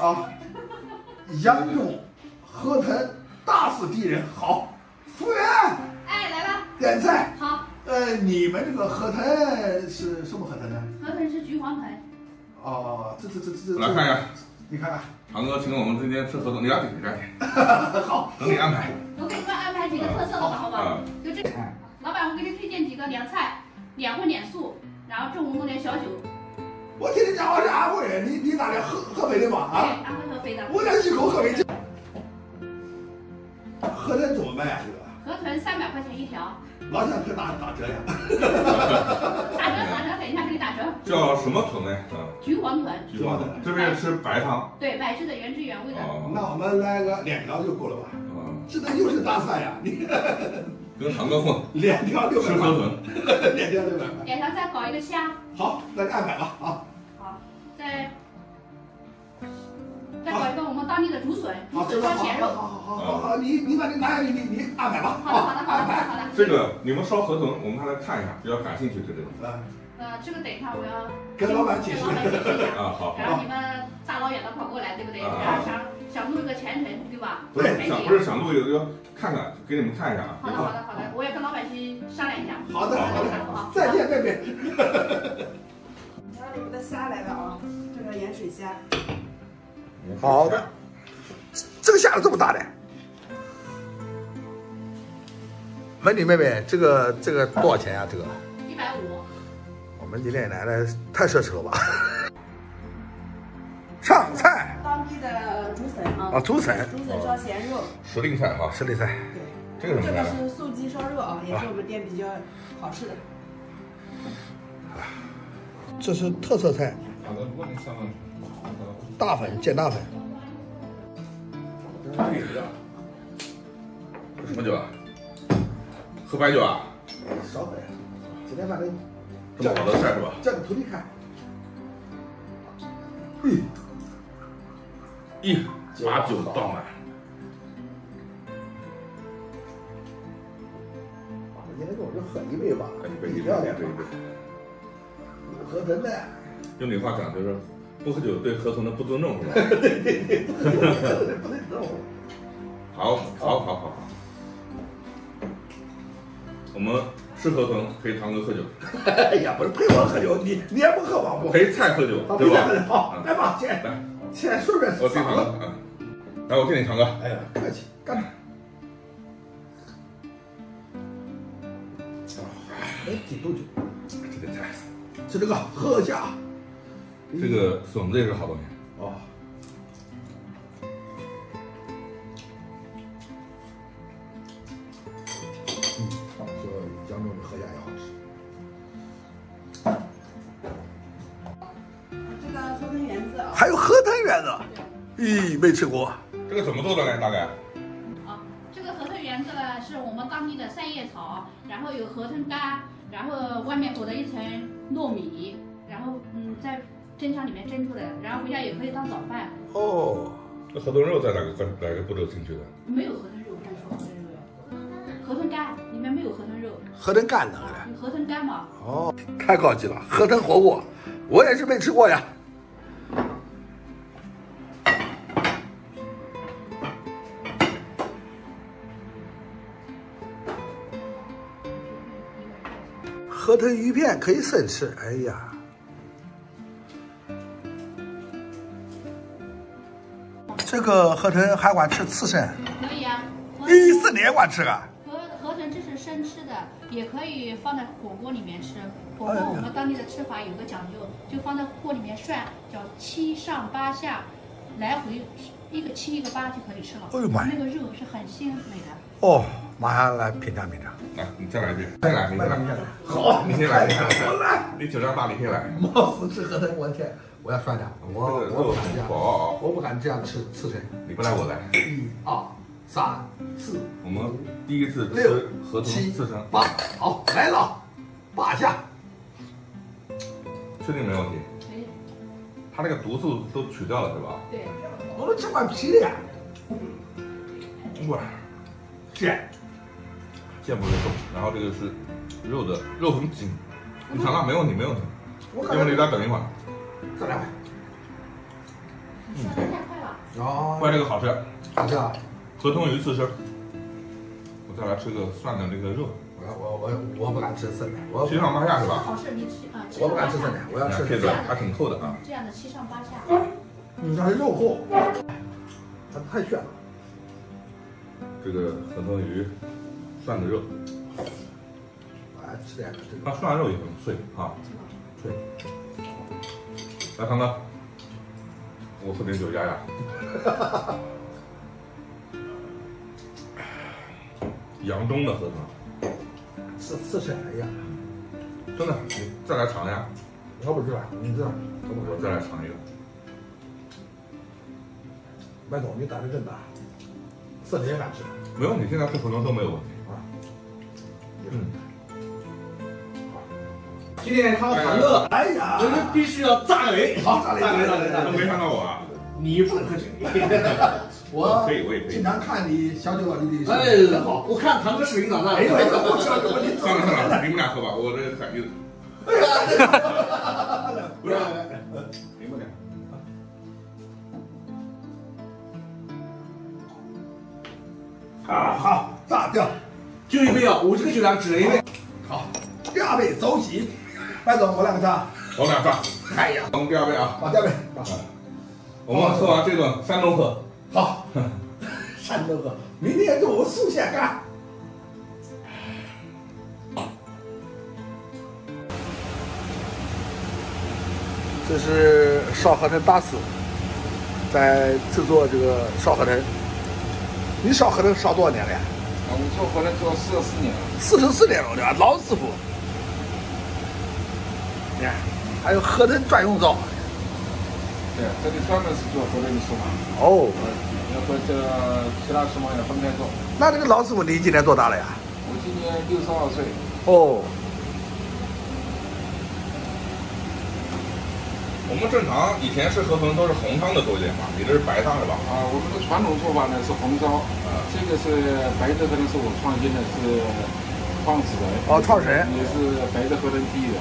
啊，杨勇、河豚大死敌人。好，服务员，哎，来了，点菜。好，呃，你们这个河豚是什么河豚呢？河豚是橘黄豚。哦，这这这这这。来看一下，你看看。堂哥请我们今天吃河豚，你来点，你来点。好，等你安排。我给你们安排几个特色的吧，好不好？就这。老板，我给你推荐几个凉菜，两荤两素，然后中午弄点小酒。我听你讲话是安徽人，你你哪里合合肥的吗？啊？对，安徽合肥的。我这一口合肥。河豚怎么卖啊？这个？河豚三百块钱一条。老想去打打折呀？打 折打折，等一下给你打折。叫什么豚呢？啊，橘黄豚。橘黄豚，这边是白汤。对，白吃的原汁原味的。哦，那我们来个两条就够了吧？啊，这个又是大蒜呀！你 跟堂哥混，两条六百块。吃河豚，两条六百块。两条再搞一个虾。好，那就安排吧啊。好，再再搞一个我们当地的竹笋，竹笋烧咸肉。好好好好好，你你把这拿下你你你安排吧。好的好的好的好的。这个你们烧河豚，我们还来看一下，比较感兴趣对这个。呃，这个等一下我要跟老板解释一下。啊好。然后你们大老远的跑过来，对不对？然后想想录一个前程，对吧？不是想不是想录一个，要看看给你们看一下啊。好的好的好的，我也跟老板去商量一下。好的好的好，再见贝贝。水虾。好的，这个虾子这么大的。美女妹妹，这个这个多少钱呀？这个？一百五。我们今天来的太奢侈了吧？上菜。当地的竹笋啊。啊，竹笋。竹笋烧咸肉。时令菜哈，时令菜。对。这个这个是素鸡烧肉啊，也是我们店比较好吃的。这是特色菜。大粉，见大粉。什么酒啊？喝白酒啊？少喝呀。今天反正这么好的菜是吧？叫你徒弟看。嗯。一把酒倒满。今天跟我就喝一杯吧。喝一杯，一杯，一杯，一杯。喝真的。用你话讲就是不喝酒对河豚的不尊重是吧？对对对，不尊重。好，好，好，好，好。我们吃河豚陪堂哥喝酒。哎呀，不是陪我喝酒，你你也不喝吧？陪菜喝酒，对吧？好，来吧，先来，先顺便。我敬堂哥，嗯。来，我敬你堂哥。哎呀，客气，干杯。哎，几度酒？这个菜，吃这个喝下。这个笋子也是好东西哦。嗯，这扬州的河虾也好吃。这个河豚圆子啊。还有河豚圆子，咦，没吃过。这个怎么做的呢？大概？啊，这个河豚圆子呢，是我们当地的三叶草，然后有河豚干，然后外面裹了一层糯米，然后嗯，在。蒸箱里面蒸出来的，然后回家也可以当早饭。哦，那河豚肉在哪个哪个步骤进去的？没有河豚肉，干说河豚肉呀。河豚干里面没有河豚肉。河豚干呢？河豚干嘛？哦，太高级了，河豚火锅，我也是没吃过呀。河豚鱼片可以生吃，哎呀。这个河豚还管吃刺身？可以啊。咦，是哪管吃啊？河河豚这是生吃的，也可以放在火锅里面吃。火锅我们当地的吃法有个讲究，就放在锅里面涮，叫七上八下，来回一个七一个八就可以吃了。哎呦妈呀！那个肉是很鲜美的。哦，马上来品尝品尝。来，你再来一遍。再来，你先来。好，你先来。我来。你酒量大，你先来。貌似吃河豚，我天。我要涮点，我我不敢这样，我不敢这样吃刺身。你不来我来。一二三四，我们第一次吃河豚刺身，八，好来了，八下，确定没问题？可以。它那个毒素都取掉了，是吧？对。我们吃块皮的呀。哇，贱，贱不是重，然后这个是肉的肉很紧，你尝尝没问题没问题，要不你，再等一会儿。再来。嗯。哦，怪这个好吃，好吃啊！河豚鱼刺身。我再来吃个涮的那个肉，我我我我不敢吃生的，我七上八下是吧？好吃，你吃啊，七我不敢吃生的，我要吃配子还挺厚的啊。这样的七上八下。你看肉厚，它太炫了。这个河豚鱼涮的肉，哎，吃点这个它涮肉也很脆啊，脆。来，康哥，我喝点酒压压。扬中的河豚，刺刺身哎呀，真的，你再来尝一下，我不知道，你知道？我再来尝一个。麦总，你胆子真大，刺身也敢吃没有，你现在吃河豚都没有问题。今天看到堂哥，哎呀我们必须要炸雷，好炸雷炸雷，炸雷，都没！看到我啊？你不能喝酒。我可以，我也可以经。常看你小酒老弟的哎好。我看堂哥视频长大的。哎呦，我知道怎么你算了算了，你们俩喝吧，我这个感觉。不是，明白点。啊，好，炸掉。就一杯啊，我这个酒量只能一杯。好，第二杯走起。白总，我两个炸。我俩上，哎呀，我们第二杯啊。好，第二杯。我们喝完这顿山东喝。好，山东喝，明天中午素馅干。这是烧河豚大师在制作这个烧河豚。你烧河豚烧多少年了呀？啊，我做活来做四十四年了。四十四年了，对吧？老师傅。你看，还有河豚专用灶。对，这里专门是做河豚的厨房，哦，要不这个其他厨房要分开做。那这个老师傅你今年多大了呀？我今年六十二岁，哦，我们正常以前吃河豚都是红汤的多一点嘛？你这是白汤是吧？啊，我们的传统做法呢是红烧，啊，这个是白的河豚是我创新的，是创始人，哦，创始人。也是白的河豚第一人。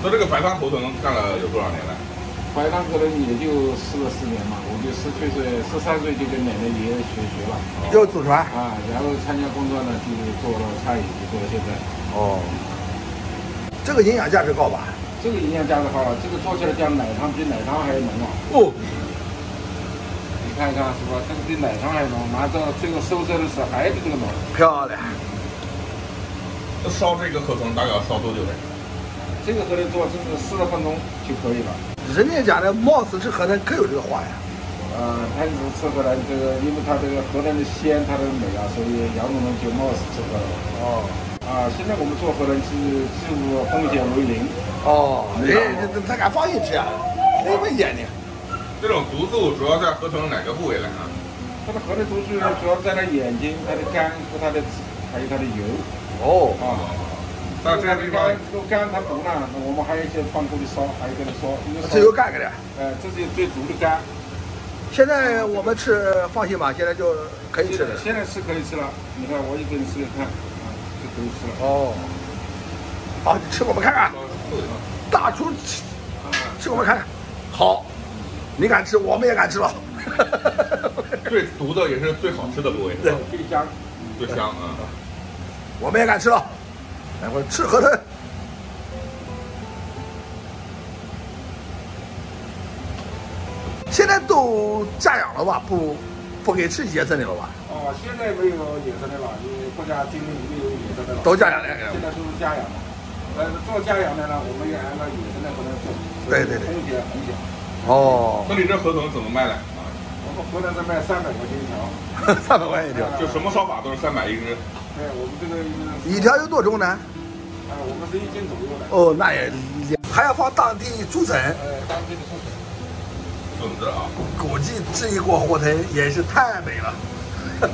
那这个白汤河豚干了有多少年了？白汤河豚也就四十四年嘛，我就十七岁、十三岁就跟奶奶爷爷学学了，就祖传。啊，然后参加工作呢就做了餐饮，就做到现在。哦，这个营养价值高吧？这个营养价值好，这个做起来像奶汤，比奶汤还浓啊！哦，你看一看是吧？这个比奶汤还浓，拿到最后收汁的时候还比这个浓。漂亮。这烧这个河豚大概要烧多久嘞？这个河豚做就是四十分钟就可以了。人家讲的貌似这河豚可有这个话呀。呃，它是吃河豚，这个因为它这个河豚的鲜，它的美啊，所以杨总呢就貌似吃河豚。哦啊，现在我们做河豚是几乎风险为零。哦，人这他敢放心吃啊？谁危险呢？这种毒素主要在河豚哪个部位来啊？它的河豚毒素，主要在它眼睛、它的肝和它的，还有它的油哦，啊。那这个地方肝这个肝它毒呢，我们还有一些放锅里烧，还有给它烧，因为烧这有干个的。呃，这是最毒的肝。现在我们吃放心吧，现在就可以吃了。现在是可以吃了。你看，我一给你吃给你看，哦，好，你吃我们看看。大厨吃吃我们看看。好，你敢吃，我们也敢吃了。最毒的也是最好吃的部位，对最香。最香啊！我们也敢吃了。来，我吃河豚。现在都家养了吧？不，不给吃野生的了吧？哦，现在没有野生的了，因为国家禁令没有野生的了。都家养的。现在都是家养的。呃，做家养的呢，我们也按照野生的不能做。对对对风险很小。哦，那你这合同怎么卖呢？啊，我们河南是卖三百块钱一条。三百块钱一条，就什么烧法都是三百一只。对，我们这个一条有多重呢？啊，我们是一斤左右的。哦，那也还要放当地竹笋，呃，当地的出水。笋子啊，估计这一锅火腿也是太美了。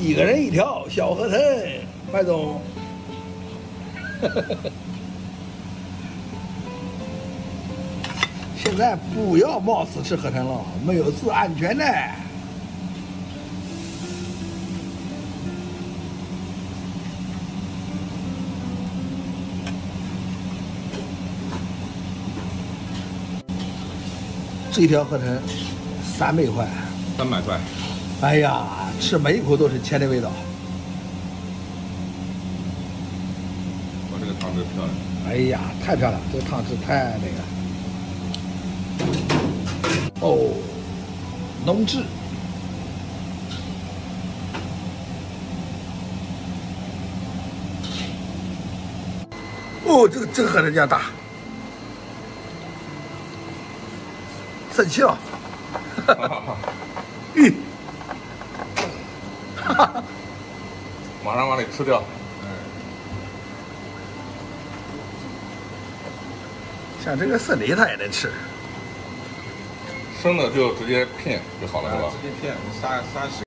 一个人一条小河豚，麦总。现在不要冒死吃河豚了，没有是安全的。这条河豚三百块，三百块，哎呀，吃每一口都是钱的味道。我这个汤汁漂亮。哎呀，太漂亮，这个汤汁太那个。哦，浓汁。哦，这个这个河豚酱大，生气了。咦，哈哈，马上把你吃掉。像这个生梨它也能吃。生的就直接片就好了，是吧？直接片，杀杀死。